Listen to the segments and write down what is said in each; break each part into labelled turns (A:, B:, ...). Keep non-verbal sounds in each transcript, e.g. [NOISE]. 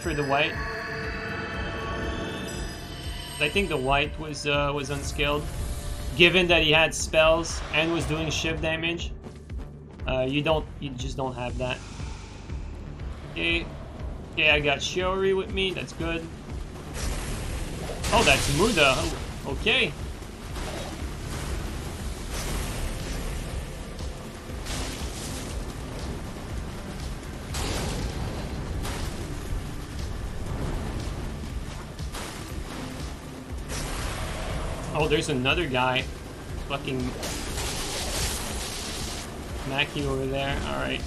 A: for the white? I think the white was uh, was unskilled. Given that he had spells and was doing shift damage, uh, you don't, you just don't have that. Okay, okay, I got Shiori with me. That's good. Oh, that's Muda. Okay. Oh, there's another guy. Fucking Mackie over there. Alright.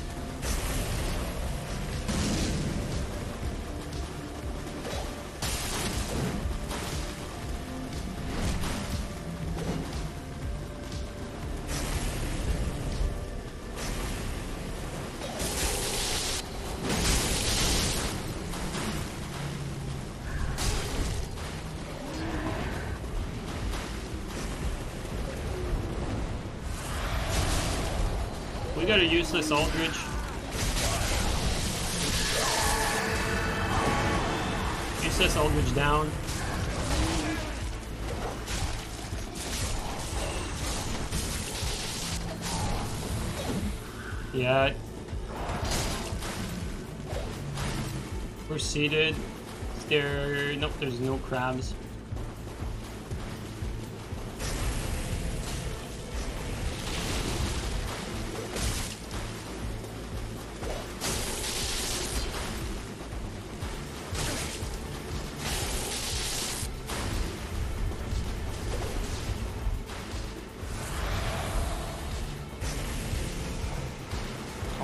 A: Got a useless Aldrich. Useless Aldrich down. Yeah. Seated. There... Nope, there's no crabs.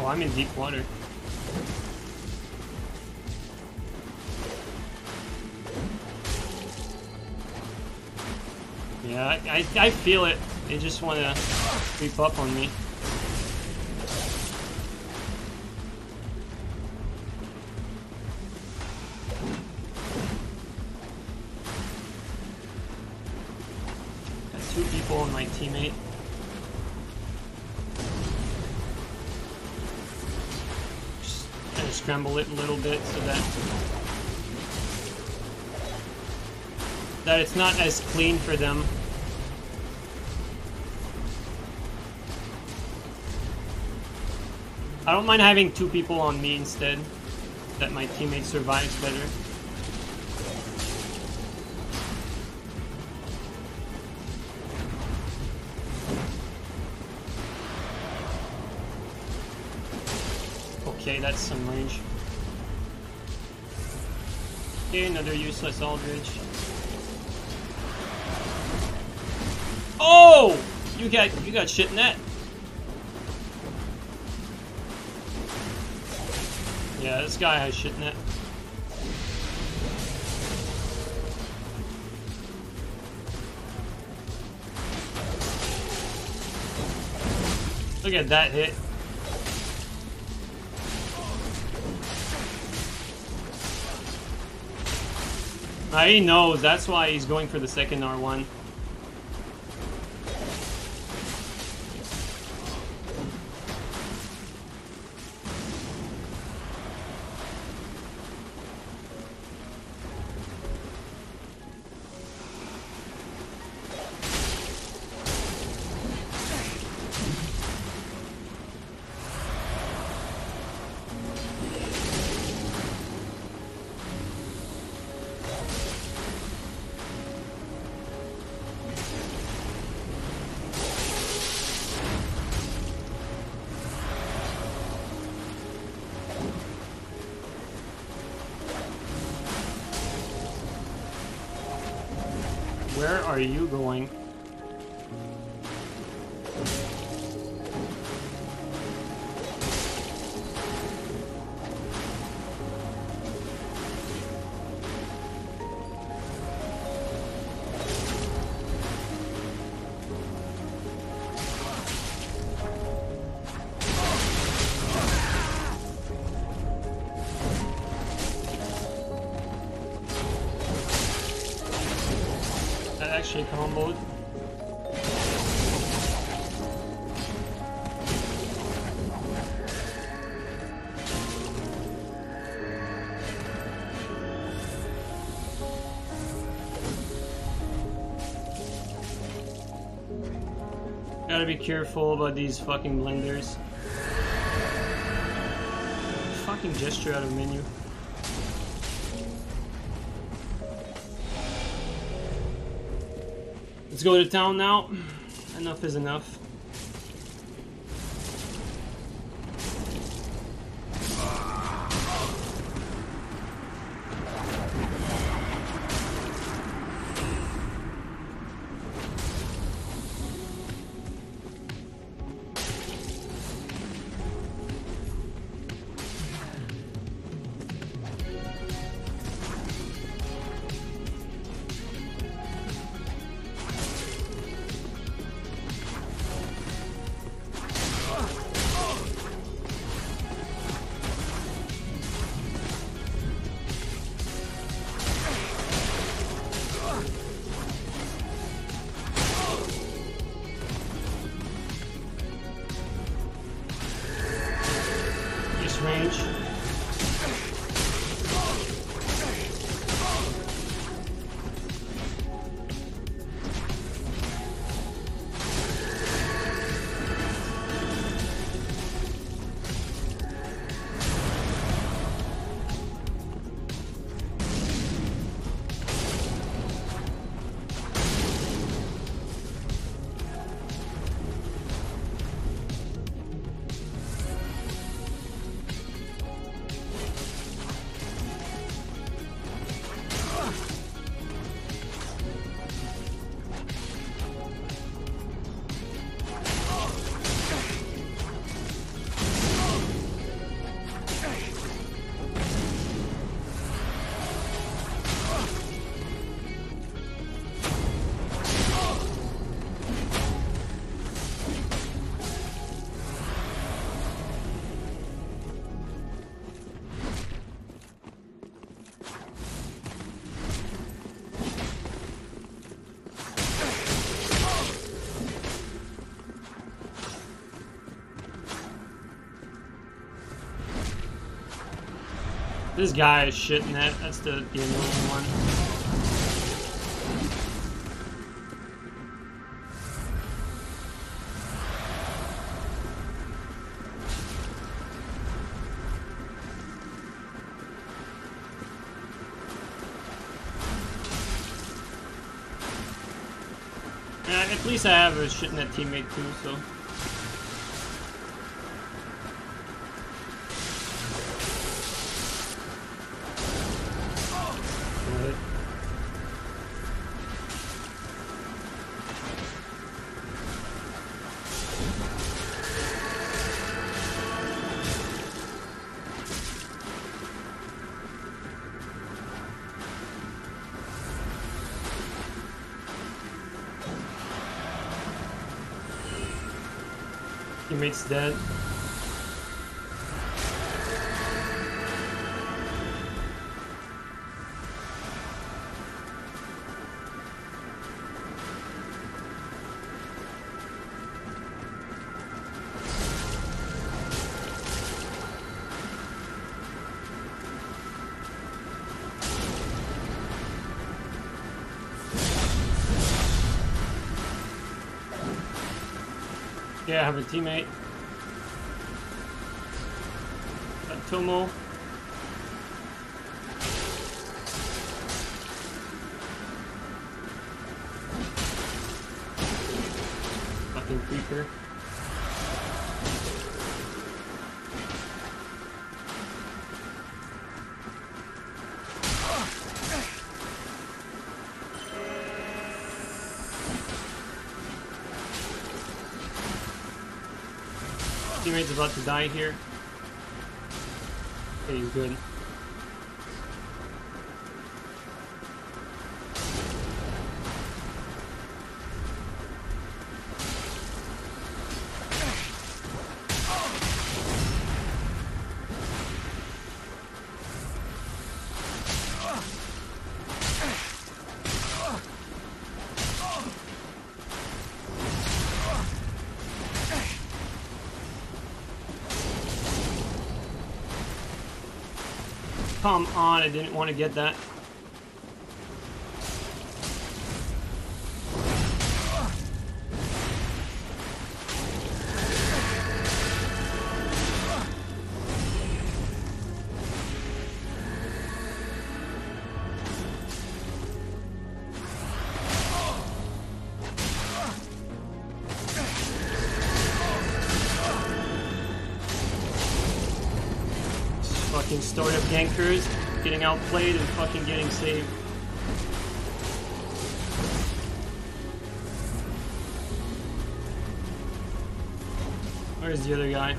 A: Oh, I'm in deep water. Yeah, I, I, I feel it. They just want to creep up on me. Got two people on my teammate. Scramble it a little bit so that that it's not as clean for them. I don't mind having two people on me instead, that my teammate survives better. Okay, that's some range. Okay, another useless Aldrich. Oh! You got you got shit in that. Yeah, this guy has shit in it. Look at that hit. Now know, that's why he's going for the second R1. Are you going? actually comboed. Gotta be careful about these fucking blenders. Fucking gesture out of menu. Let's go to town now. Enough is enough. This guy is shitting it. That's the, the annoying one. At least I have a shitting that teammate too, so. Teammate's dead. Yeah, I have a teammate. Got Tomo. Fucking creeper. About to die here. Okay, he's good. Come on, I didn't want to get that. Fucking startup gankers getting outplayed and fucking getting saved. Where's the other guy?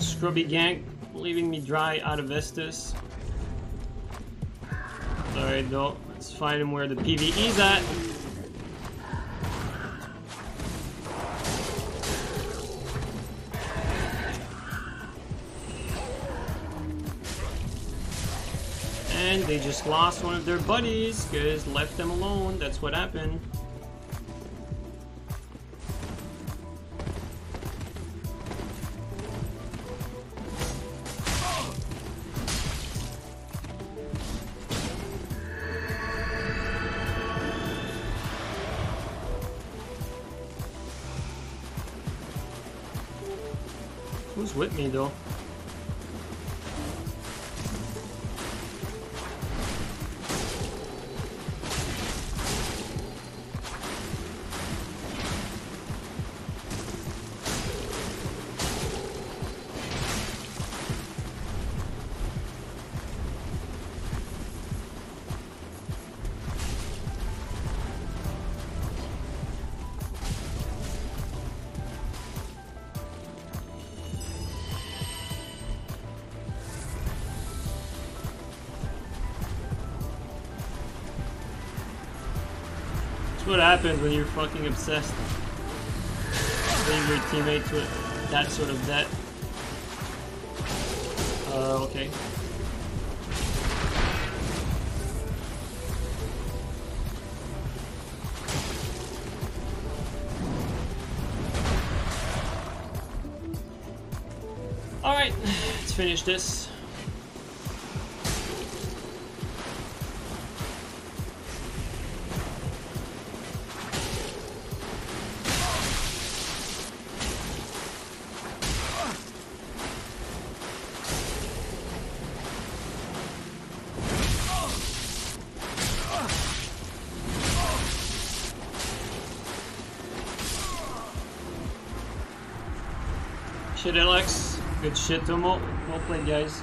A: Scrubby gank, leaving me dry out of Estus. Alright though, let's find him where the PvE's at. And they just lost one of their buddies, because left them alone, that's what happened. Who's with me though? That's what happens when you're fucking obsessed. Leaving your teammates with that sort of debt. Uh, okay. Alright, [SIGHS] let's finish this. Shit, Alex. Good shit, Tomo. Well played, guys.